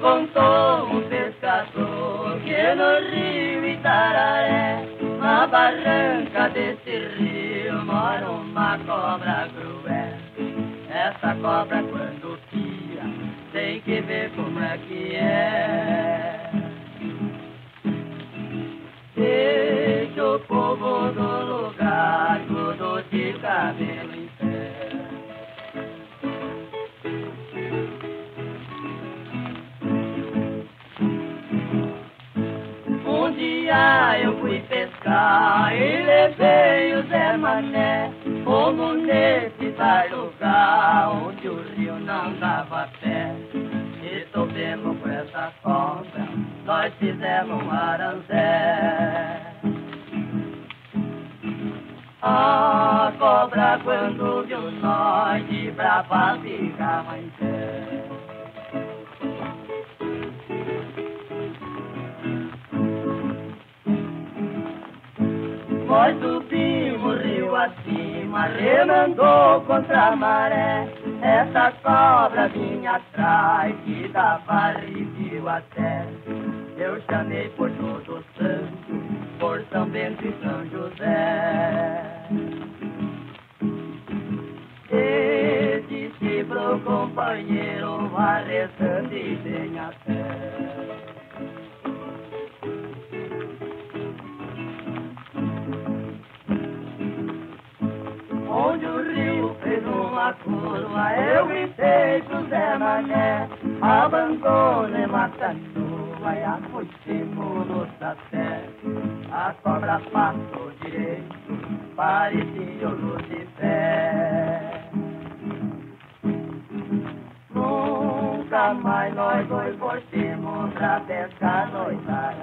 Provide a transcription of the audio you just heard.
contou um pescador que no rio Itararé, na barranca desse rio, mora uma cobra cruel. Essa cobra quando pia, tem que ver como é que é. Dia eu fui pescar e levei o Zé Mané. Como nesse tal lugar onde o rio não dava pé. E topemos com essa cobra, nós fizemos um aranzé. A cobra quando viu nós de brava ficava em pé Nós subimos rio acima, remandou contra a maré. Essa cobra vinha atrás, que dava arrepio até. Eu chamei por todo santo, por São Bento e São José. E disse pro companheiro, vá rezando e venha até. Eu gritei pro Zé Mané, abandone mata chuva e apoiemos no sapé. A cobra passou direito, parecia o Lucifer. Nunca mais nós dois voltemos pra pescar no Itararé.